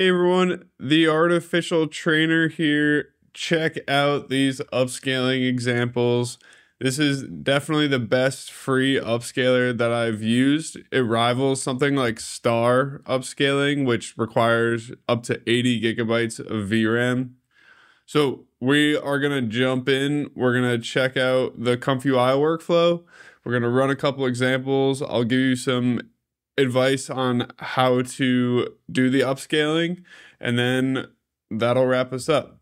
Hey everyone, the ArtOfficial trainer here. Check out these upscaling examples. This is definitely the best free upscaler that I've used. It rivals something like Star upscaling, which requires up to 80 gigabytes of VRAM. So we are gonna jump in. We're gonna check out the ComfyUI workflow. We're gonna run a couple examples. I'll give you some advice on how to do the upscaling, and then that'll wrap us up.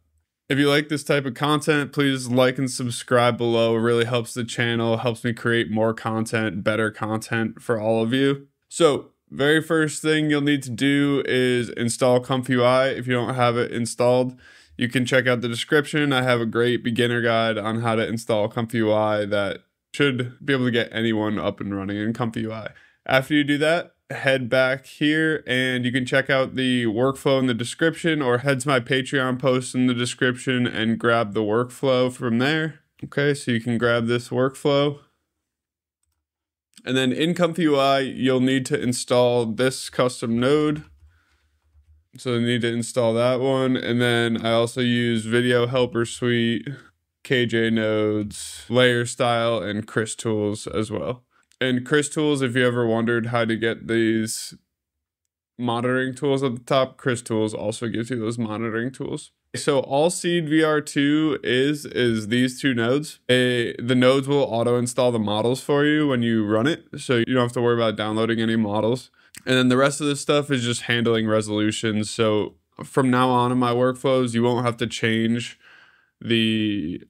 If you like this type of content, please like and subscribe below. It really helps the channel, helps me create more content, better content for all of you. So, very first thing you'll need to do is install ComfyUI. If you don't have it installed, you can check out the description. I have a great beginner guide on how to install ComfyUI that should be able to get anyone up and running in ComfyUI. After you do that, head back here and you can check out the workflow in the description or head to my Patreon post in the description and grab the workflow from there. Okay, so you can grab this workflow. And then in ComfyUI, you'll need to install this custom node. So you need to install that one. And then I also use Video Helper Suite, KJ nodes, layer style, and Crystools as well and Crystools, if you ever wondered how to get these monitoring tools at the top, Crystools also gives you those monitoring tools. So all SeedVR2 is is these two nodes. A, the nodes will auto install the models for you when you run it, so you don't have to worry about downloading any models. And then the rest of this stuff is just handling resolutions. So from now on in my workflows, you won't have to change the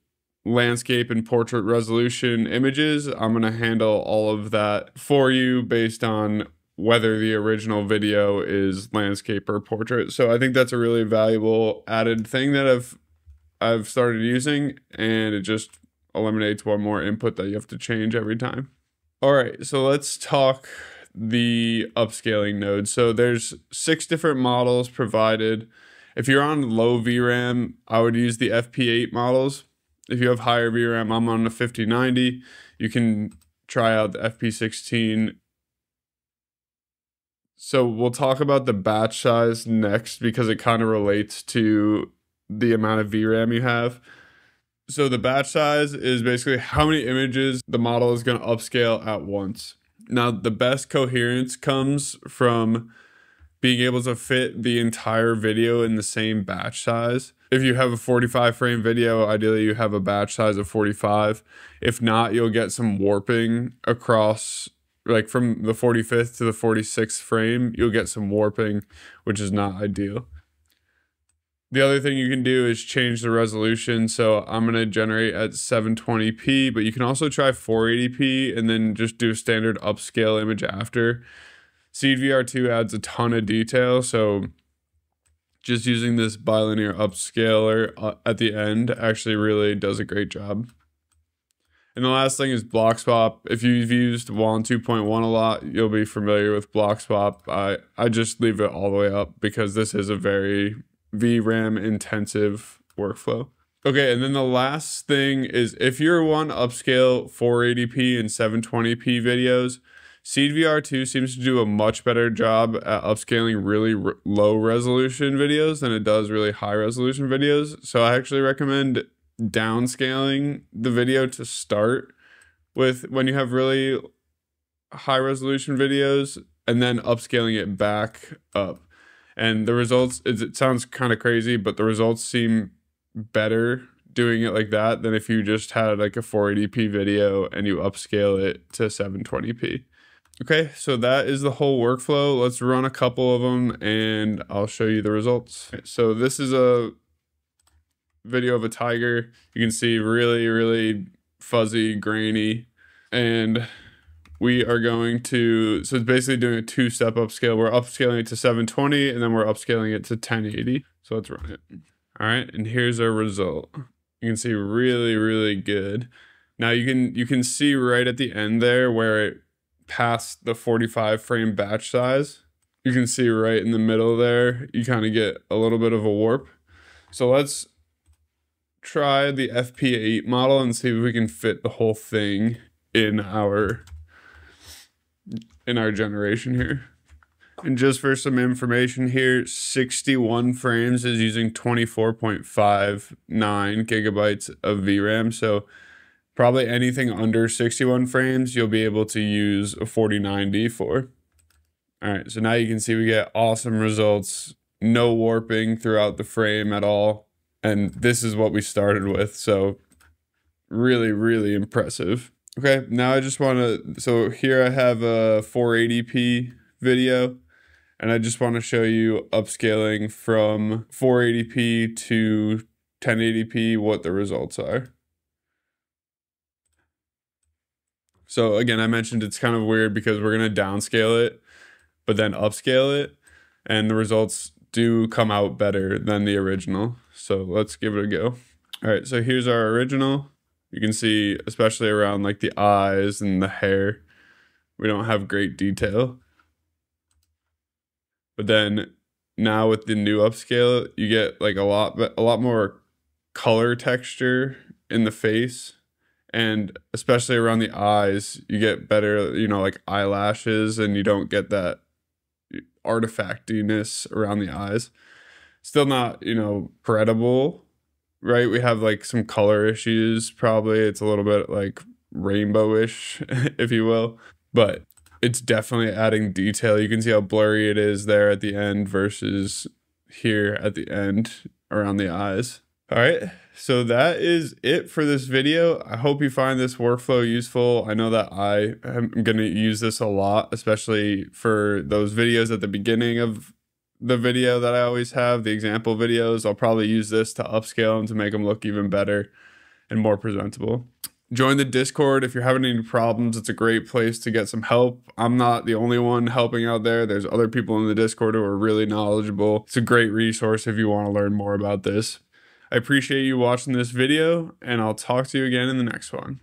landscape and portrait resolution images. I'm going to handle all of that for you based on whether the original video is landscape or portrait. So I think that's a really valuable added thing that I've I've started using and it just eliminates one more input that you have to change every time. All right, so let's talk the upscaling node. So there's six different models provided. If you're on low VRAM, I would use the FP8 models if you have higher VRAM, I'm on the 5090. You can try out the FP16. So we'll talk about the batch size next because it kind of relates to the amount of VRAM you have. So the batch size is basically how many images the model is going to upscale at once. Now the best coherence comes from being able to fit the entire video in the same batch size. If you have a 45 frame video, ideally you have a batch size of 45. If not, you'll get some warping across like from the 45th to the 46th frame, you'll get some warping, which is not ideal. The other thing you can do is change the resolution. So I'm going to generate at 720p, but you can also try 480p and then just do a standard upscale image after. SeedVR2 adds a ton of detail, so just using this bilinear upscaler uh, at the end actually really does a great job. And the last thing is block swap. If you've used WAN 2.1 a lot, you'll be familiar with block swap. I, I just leave it all the way up because this is a very VRAM intensive workflow. Okay, and then the last thing is if you're one upscale 480p and 720p videos, SeedVR2 seems to do a much better job at upscaling really low resolution videos than it does really high resolution videos. So I actually recommend downscaling the video to start with when you have really high resolution videos and then upscaling it back up. And the results, it sounds kind of crazy, but the results seem better doing it like that than if you just had like a 480p video and you upscale it to 720p. Okay, so that is the whole workflow. Let's run a couple of them and I'll show you the results. So this is a video of a tiger. You can see really, really fuzzy, grainy. And we are going to, so it's basically doing a two-step upscale. We're upscaling it to 720 and then we're upscaling it to 1080. So let's run it. All right, and here's our result. You can see really, really good. Now you can you can see right at the end there where it past the 45 frame batch size, you can see right in the middle there, you kind of get a little bit of a warp. So let's try the FP8 model and see if we can fit the whole thing in our in our generation here. And just for some information here, 61 frames is using 24.59 gigabytes of VRAM. So probably anything under 61 frames, you'll be able to use a 4090 for. All right, so now you can see we get awesome results, no warping throughout the frame at all. And this is what we started with. So really, really impressive. Okay, now I just want to, so here I have a 480p video and I just want to show you upscaling from 480p to 1080p what the results are. So again, I mentioned it's kind of weird because we're going to downscale it, but then upscale it, and the results do come out better than the original. So let's give it a go. All right, so here's our original. You can see, especially around like the eyes and the hair, we don't have great detail. But then now with the new upscale, you get like a lot a lot more color texture in the face and especially around the eyes, you get better, you know, like eyelashes and you don't get that artifactiness around the eyes. Still not, you know, credible, right? We have like some color issues probably. It's a little bit like rainbowish, if you will. But it's definitely adding detail. You can see how blurry it is there at the end versus here at the end around the eyes. All right, so that is it for this video. I hope you find this workflow useful. I know that I am going to use this a lot, especially for those videos at the beginning of the video that I always have, the example videos. I'll probably use this to upscale them to make them look even better and more presentable join the Discord if you're having any problems. It's a great place to get some help. I'm not the only one helping out there. There's other people in the Discord who are really knowledgeable. It's a great resource if you want to learn more about this. I appreciate you watching this video, and I'll talk to you again in the next one.